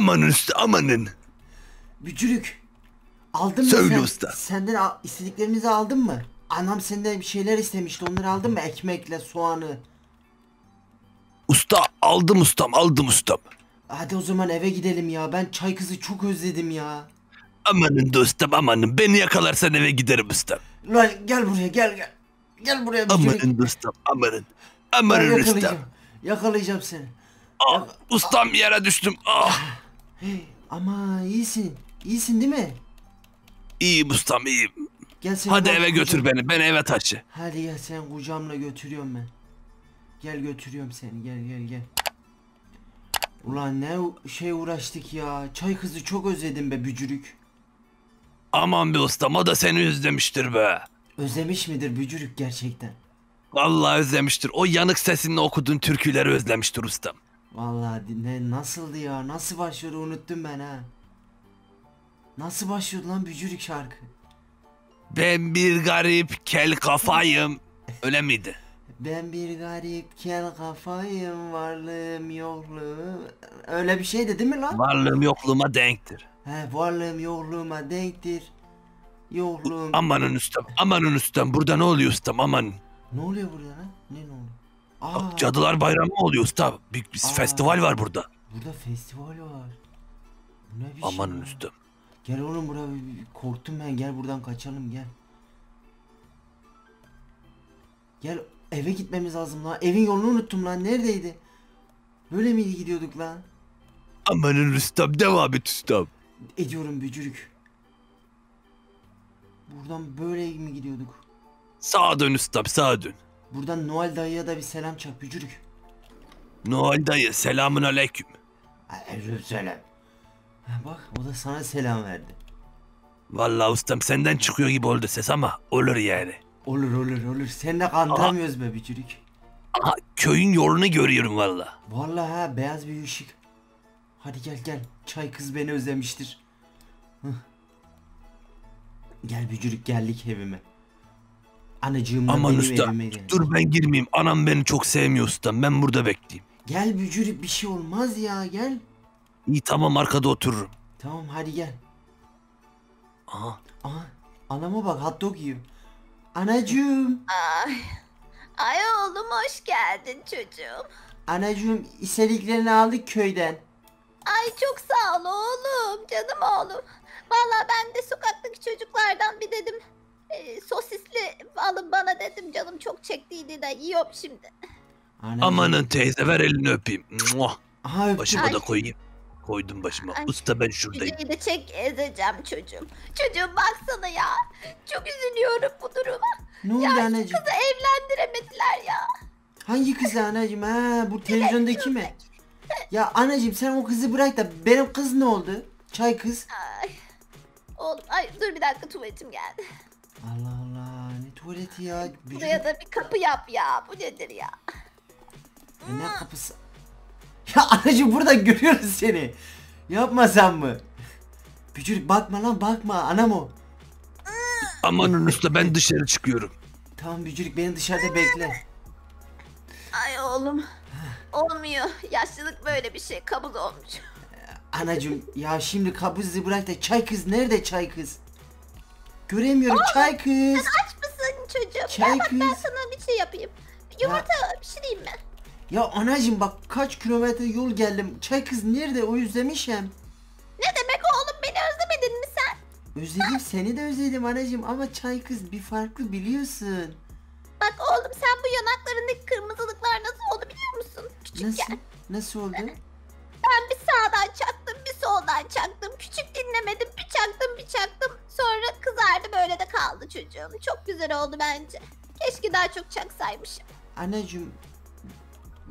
Amanın usta amanın. Bücürük. Aldın mı Söyle sen? usta. Senden al- istediklerimizi aldın mı? Anam senden bir şeyler istemişti. Onları aldın mı? Ekmekle, soğanı. Usta aldım ustam aldım ustam. Hadi o zaman eve gidelim ya. Ben çay kızı çok özledim ya. Amanın dostum amanın. Beni yakalarsan eve giderim ustam. Lan gel buraya gel gel. Gel buraya bücürük. Amanın dostum amanın. Ben Amanın ustam. yakalayacağım. Yakalayacağım seni. Ah, ustam yere düştüm. Ah. Ama iyisin. İyisin değil mi? İyiyim ustam iyiyim. Gel seni Hadi bak eve götür beni. Beni eve taşı. Hadi gel sen kucağımla götürüyorum ben. Gel götürüyorum seni gel gel gel. Ulan ne u- şey uğraştık ya. Çay kızı çok özledim be bücürük. Aman be ustam o da seni özlemiştir be. Özlemiş midir bücürük gerçekten? Vallahi özlemiştir. O yanık sesinle okuduğun türküleri özlemiştir ustam. Vallahi ne nasıldı ya? Nasıl başlıyordu unuttum ben ha. Nasıl başlıyordu lan bücürük şarkı? Ben bir garip kel kafayım. Öyle miydi? Ben bir garip kel kafayım varlığım yokluğum. Öyle bir şeydi değil mi lan? Varlığım yokluğuma denktir. He varlığım yokluğuma denktir. Yokluğum. Amanın ustam, amanın ustam. Burada ne oluyor ustam aman. Ne oluyor burada lan? Ne ne oluyor? Aa, Cadılar Bayramı oluyor usta. Bir, bir Aa. festival var burada. burada festival var. Bu ne bir Amanın ya? ustam. Gel oğlum buraya korktum ben gel buradan kaçalım gel. Gel eve gitmemiz lazım lan. Evin yolunu unuttum lan. Neredeydi? Böyle miydi gidiyorduk lan? Amanın ustam devam et ustam. Ediyorum bücürük. Buradan böyle mi gidiyorduk? Sağa dön ustam sağa dön. Buradan Noel dayıya da bir selam çak bücürük. Noel dayı selamun aleyküm. Aleykümselam. Bak o da sana selam verdi. Vallahi ustam senden çıkıyor gibi oldu ses ama olur yani. Olur olur olur. Sen de kandıramıyoruz be bücürük. Aha köyün yolunu görüyorum valla. Vallahi ha beyaz bir ışık. Hadi gel gel. Çay kız beni özlemiştir. Hıh. Gel bücürük geldik evime. Anacığımla Aman benim usta evime dur ben girmeyeyim. Anam beni çok sevmiyor ustam. Ben burada bekleyeyim. Gel bücürük bir şey olmaz ya gel. İyi tamam arkada otururum. Tamam hadi gel. Aha. Aha anama bak hot dog yiyor. Anacığım. Ay. Ay oğlum hoş geldin çocuğum. Anacığım istediklerini aldık köyden. Ay çok sağ ol oğlum. Canım oğlum. Vallahi ben de sokaktaki çocuklardan bir dedim. E, sosisli alın bana dedim. Canım çok çektiydi de yiyorum şimdi. Anacığım. Amanın teyze ver elini öpeyim. Muah. Aha. Başıma Ay. da koyayım. Koydum başıma. Ay. Usta ben şuradayım. Yüceyi de çek ezeceğim çocuğum. Çocuğum baksana ya. Çok üzülüyorum bu duruma. Ne oldu Ya şu kızı evlendiremediler ya. Hangi kız anacığım? Ha bu televizyondaki mi? Ya anacığım sen o kızı bırak da benim kız ne oldu? Çay kız. Ay. Oğlum ay dur bir dakika tuvaletim geldi. Allah Allah ne tuvaleti ya. Bücürük- Buraya da bir kapı yap ya. Bu nedir ya? Ya ne kapısı? Ya anacığım burada görüyoruz seni. Yapma sen mı? Bücürük bakma lan bakma anam o. Amanın usta ben dışarı çıkıyorum. Tamam Bücürük beni dışarıda bekle. Ay oğlum. Olmuyor. Yaşlılık böyle bir şey. Kabul olmuş. Anacığım ya şimdi kabızı bırak da çay kız nerede çay kız? Göremiyorum çay kız. Aç mısın çocuğum? Çay Gel bak ben kız. sana bir şey yapayım. Yumurta pişireyim mi? Ya anacığım bak kaç kilometre yol geldim. Çay kız nerede o özlemişim. Ne demek oğlum beni özlemedin mi sen? Özledim seni de özledim anacığım ama çay kız bir farklı biliyorsun. Bak oğlum sen bu yanaklarındaki kırmızılıklar nasıl oldu biliyor musun? Küçükken. Nasıl? Nasıl oldu? Ben bir sağdan çocuğum. Çok güzel oldu bence. Keşke daha çok çaksaymışım. Anacığım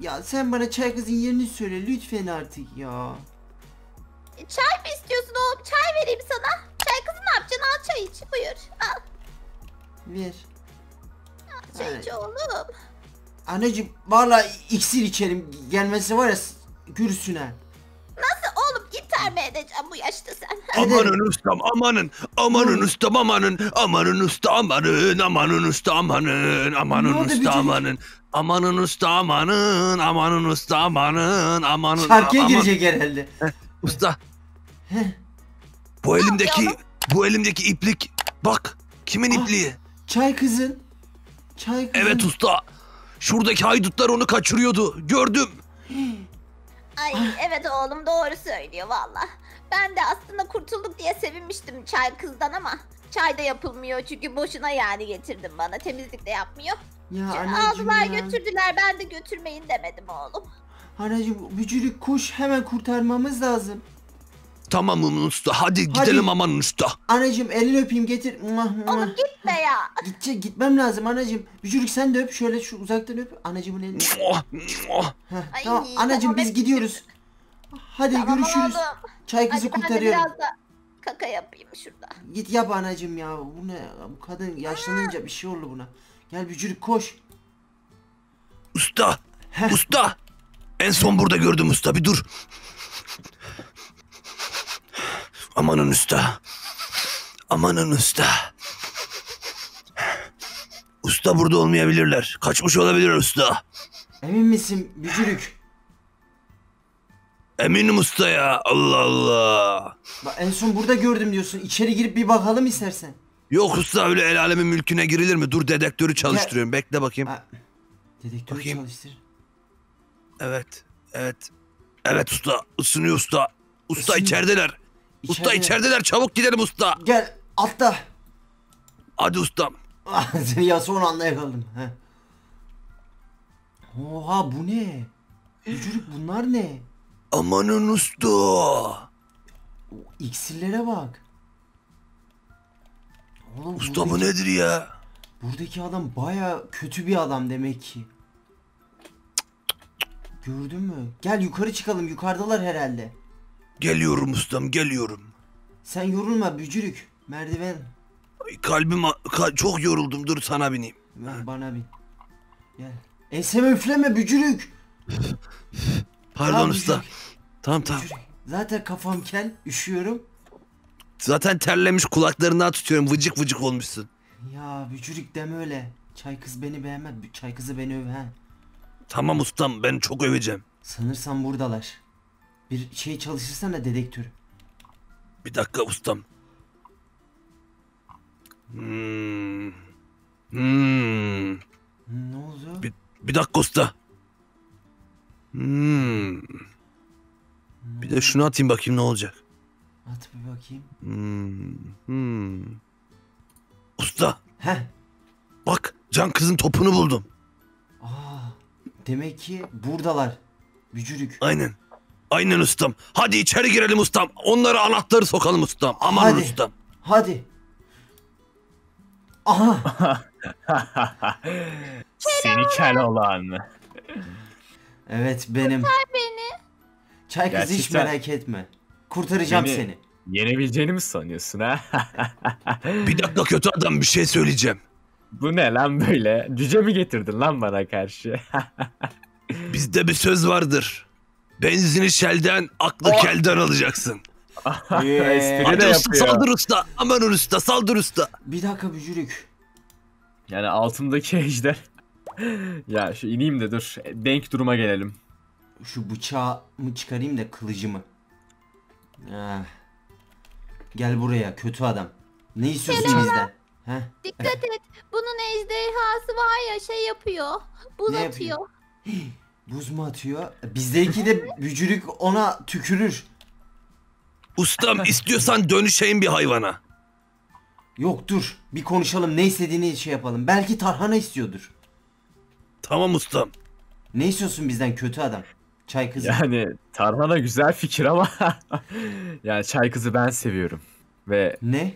ya sen bana çay kızın yerini söyle lütfen artık ya. E, Çay mı istiyorsun oğlum? Çay vereyim sana. Çay kızı ne yapacaksın? Al çay iç. Buyur. Al Ver. çay iç oğlum. Anacığım valla iksir içerim gelmesi var ya s- gürsüne. Mı edeceğim bu yaşta sen? Amanın ustam amanın. Amanın ustam amanın. Amanın usta amanın. Amanın usta amanın. Amanın oldu usta Bicirik? amanın. Amanın usta amanın. Amanın usta amanın. Amanın. Şarkıya aman- girecek herhalde. Usta. Heh. Bu elimdeki bu elimdeki iplik. Bak kimin Ah. ipliği? Çay kızın. Çay kızın. Evet usta. Şuradaki haydutlar onu kaçırıyordu. Gördüm. Ay evet oğlum doğru söylüyor valla. Ben de aslında kurtulduk diye sevinmiştim çay kızdan ama çay da yapılmıyor çünkü boşuna yani getirdim bana temizlik de yapmıyor. Ya Aldılar ya. götürdüler ben de götürmeyin demedim oğlum. Anacığım bücürük kuş hemen kurtarmamız lazım. Tamam usta. Hadi gidelim amanın usta. Anacığım elini öpeyim getir. Oğlum gitme ya. Gidecek gitmem lazım anacığım. Bücürük sen de öp şöyle şu uzaktan öp anacığımın elini. Heh, Ay, tamam anacığım tamam, biz gidiyoruz. Hadi Tamam görüşürüz. oğlum. Çay kızı Hadi ben de kurtarıyorum. biraz da kaka yapayım şurada. Git yap anacığım ya. Bu ne? Bu kadın yaşlanınca bir şey oldu buna. Gel bücürük koş. Usta. Usta. En son burada gördüm usta. Bir dur. Amanın usta. Amanın usta. Usta burada olmayabilirler. Kaçmış olabilir usta. Emin misin bücürük? Eminim usta ya. Allah Allah. Bak en son burada gördüm diyorsun. İçeri girip bir bakalım istersen. Yok usta öyle el alemin mülküne girilir mi? Dur dedektörü çalıştırıyorum. Bekle bakayım. Ha, dedektörü Bakayım. çalıştır. Evet. Evet. Evet usta. Isınıyor usta. Usta Isınıyor. içerideler. Usta İçeride. içerideler. Çabuk gidelim usta. Gel atla. Hadi ustam. Ah, Seni ya son anda yakaladım. He. Oha bu ne? Bücürük bunlar ne? Amanın usta. İksirlere bak. Oğlum Usta bu buradaki, nedir ya? buradaki adam baya kötü bir adam demek ki. Gördün mü? Gel yukarı çıkalım. Yukarıdalar herhalde. Geliyorum ustam geliyorum. Sen yorulma bücürük. Merdiven. Ay, kalbim a- ka- çok yoruldum dur sana bineyim. Ver bana bin. Gel. Enseme üfleme bücürük. Pardon Tamam, usta. bücürük, Tamam tamam. bücürük. Zaten kafam kel. Üşüyorum. Zaten terlemiş kulaklarından tutuyorum vıcık vıcık olmuşsun. Ya bücürük deme öyle. Çay kız beni beğenmez. Çay kızı beni öv ha. Tamam ustam ben çok öveceğim. Sanırsam buradalar. Bir şey çalışırsana dedektör. Bir dakika ustam. Hmm. Hmm. Ne oldu? Bir, bir dakika usta. Hmm. Bir de şunu atayım bakayım ne olacak. At bir bakayım. Hmm. Hmm. Usta Heh. bak can kızın topunu buldum. Aa, demek ki buradalar. Bücürük. Aynen. Aynen ustam. Hadi içeri girelim ustam. Onlara anahtarı sokalım ustam. Aman Hadi. ustam. Hadi. Aha. Seni kel olan. Evet benim. Beni. Çay kızı hiç Gerçekten. merak etme. Kurtaracağım Beni- seni. Yenebileceğini mi sanıyorsun ha? Bir dakika kötü adam bir şey söyleyeceğim. Bu ne lan böyle? Cüce mi getirdin lan bana karşı? Bizde bir söz vardır. Benzini şelden, aklı O- kelden alacaksın. Espri Hadi de usta yapıyor. saldır usta. Aman usta saldır usta. Bir dakika bücürük. Yani altımdaki ejder. ya şu ineyim de dur. Denk duruma gelelim. Şu bıçağımı çıkarayım da kılıcımı. Ah. Gel buraya kötü adam. Ne istiyorsun bizden? Heh. Dikkat et. Bunun ejderhası var ya şey yapıyor. Buz Ne atıyor. yapıyor? Buz mu atıyor? Bizdeki de bücürük ona tükürür. Ustam istiyorsan dönüşeyim bir hayvana. Yok dur. Bir konuşalım. Ne istediğini şey yapalım. Belki tarhana istiyordur. Tamam ustam. Ne istiyorsun bizden kötü adam? Çay kızı. Yani tarhana güzel fikir ama yani çay kızı ben seviyorum. Ve Ne?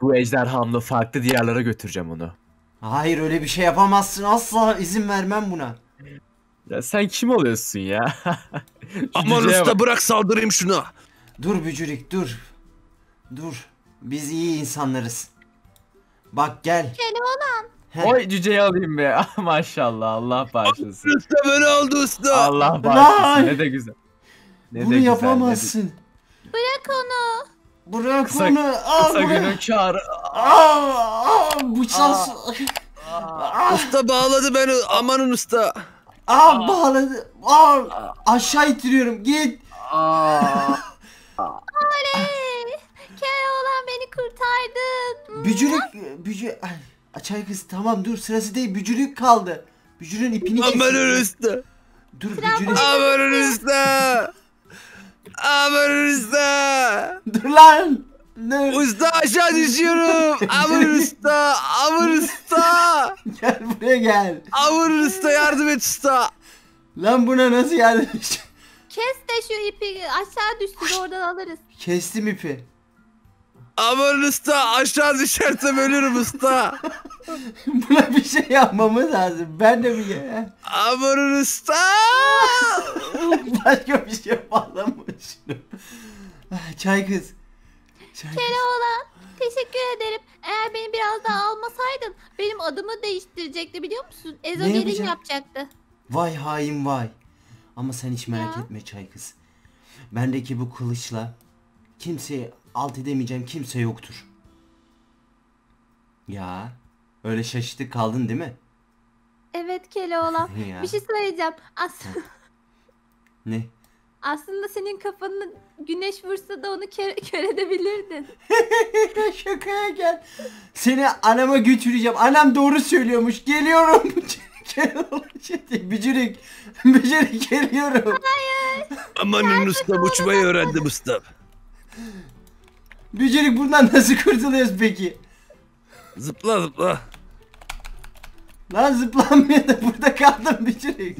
bu ejderhamla farklı diyarlara götüreceğim onu. Hayır öyle bir şey yapamazsın. Asla izin vermem buna. Ya sen kim oluyorsun ya? Aman usta bak. bırak saldırayım şuna. Dur bücürük dur. Dur. Biz iyi insanlarız. Bak gel. Keloğlan. Oy cüceyi alayım be. Ah, Maşallah Allah bağışlasın. Usta beni aldı usta. Allah bağışlasın. Ne de güzel. Ne Bunu de güzel, ne de- yapamazsın. Bırak onu. Bırak Kısa- onu. Aa, Kısa bırak. günün kârı. Aa, aa, bıçak. Usta bağladı beni amanın usta. Aa bağladı. Aa, aşağı itiriyorum. Git. Aa. Oley. Keloğlan beni kurtardın. Bücürük, bücü... Ay, açay kız tamam dur sırası değil bücürük kaldı. Bücürün ipini Amanın kesin. usta. Dur bücürük. Amanın usta. Amanın usta. Dur lan. Dur. Usta aşağı düşüyorum. Amanın usta. Amanın usta. Gel buraya gel. Amanın usta yardım et usta. Lan buna nasıl yardım edeceğim? Kes de şu ipi aşağı düşsün oradan alırız. Kestim ipi. Amanın usta aşağı düşersem ölürüm usta. Buna bir şey yapmamız lazım. Ben de bir ya. Amanın usta. Başka bir şey bağlamış. Çay kız. Keloğlan teşekkür ederim. Eğer beni biraz daha almasaydın benim adımı değiştirecekti biliyor musun? Ezogelin yapacak? yapacaktı. Vay hain vay. Ama sen hiç merak Ya. etme çay kız. Bendeki bu kılıçla kimseyi alt edemeyeceğim kimse yoktur. Ya öyle şaşırtık kaldın değil mi? Evet Keloğlan. Ya. bir şey söyleyeceğim. Aslında, Ne? Aslında senin kafanı güneş vursa da onu kör, kör edebilirdin. Şakaya gel. Seni anama götüreceğim. Anam doğru söylüyormuş. Geliyorum. Bücürük. Bücürük geliyorum. Amanın usta uçmayı öğrendim usta. Bücürük buradan nasıl kurtuluyoruz peki? Zıpla zıpla. Lan zıplanmıyor da burada kaldım Bücürük.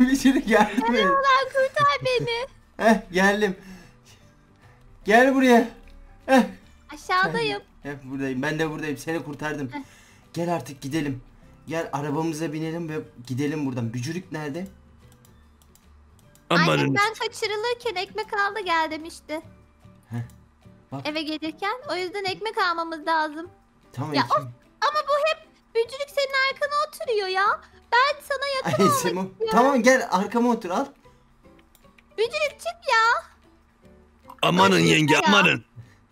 Bücürük yardım et. Keloğlan kurtar beni. Heh geldim. Gel buraya. Heh. Aşağıdayım. Heh buradayım. Ben de buradayım. Seni kurtardım. Gel artık gidelim. Gel arabamıza binelim ve gidelim buradan. Bücürük nerede? Amanın Annem ben kaçırılırken ekmek aldı gel demişti. Heh. Bak. Eve gelirken. O yüzden ekmek almamız lazım. Tamam. Ya Ekim. Ama bu hep bücürük senin arkana oturuyor ya. Ben sana yakın Ay, olmak Semo. istiyorum. Tamam gel arkama otur al. Bücürük çık ya. Amanın yenge Ya. amanın.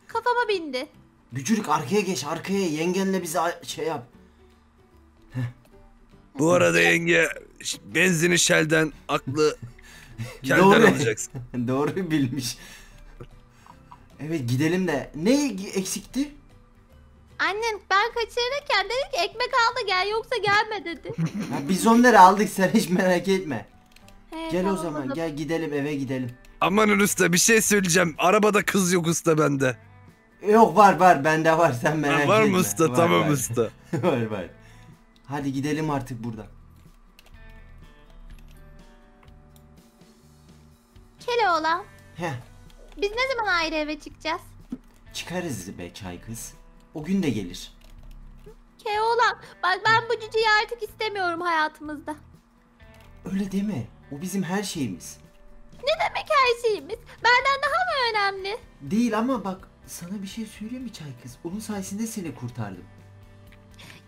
Kafama bindi. Bücürük arkaya geç arkaya yengenle bize a- şey yap. Bu arada yenge ş- benzini Shell'den aklı kelden Doğru. alacaksın. Doğru bilmiş. Evet gidelim de. Ne eksikti? Annen ben kaçırırken dedi ki ekmek al da gel yoksa gelme dedi. Ya biz onları aldık sen hiç merak etme. He, Gel o tamam zaman gel gidelim eve gidelim. Amanın usta bir şey söyleyeceğim. Arabada kız yok usta bende. Yok var var bende var sen merak var etme. mı usta? Var, tamam var. usta. var var. Hadi gidelim artık buradan. Keloğlan Heh biz ne zaman ayrı eve çıkacağız? çıkarız be çay kız. O gün de gelir. Keloğlan bak ben bu cüceyi artık istemiyorum hayatımızda. Öyle deme. O bizim her şeyimiz. Ne demek her şeyimiz? Benden daha mı önemli? Değil ama bak sana bir şey söyleyeyim mi çay kız? Onun sayesinde seni kurtardım.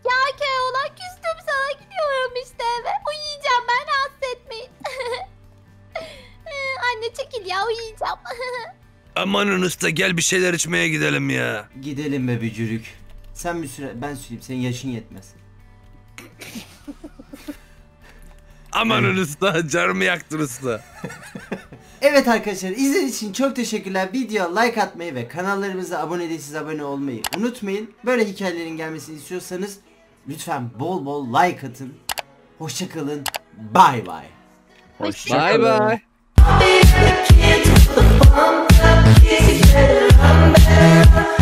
Ya Keloğlan küstüm sana gidiyorum işte eve. Uyuyacağım ben rahatsız etmeyin. Anne çekil ya uyuyacağım. Amanın usta gel bir şeyler içmeye gidelim ya. Gidelim be bücürük. Sen bir süre ben süreyim senin yaşın yetmez. Amanın usta canımı yaktın usta. Evet arkadaşlar izlediğiniz için çok teşekkürler. Video like atmayı ve kanallarımıza abone değilseniz abone olmayı unutmayın. Böyle hikayelerin gelmesini istiyorsanız lütfen bol bol like atın. Hoşçakalın. Bay bay. Hoşçakalın. Bye bye. Better, I'm better.